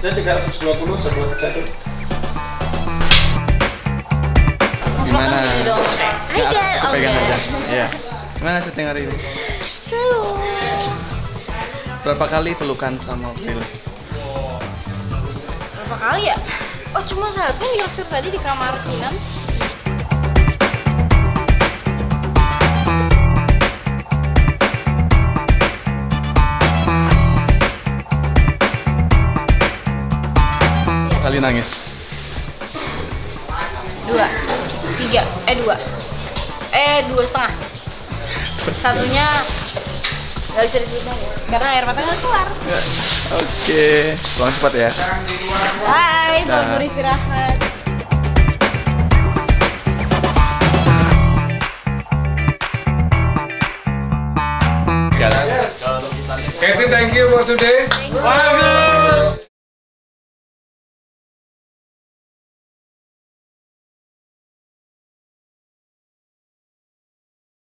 Saya 320 sebelum satu. Gimana? Hai guys, oke. Pegang aja. Iya. Gimana syuting hari ini? Seru. Berapa kali pelukan sama Phil? Berapa kali ya? Oh cuma satu Yosir tadi di kamar Kinan. Kali nangis. Dua, tiga, eh dua, eh dua setengah. Satunya nggak bisa disebut nangis karena air mata nggak keluar. Oke, pulang cepat ya. Bye, Dah. selamat beristirahat. Katie, thank you for today. Thank you.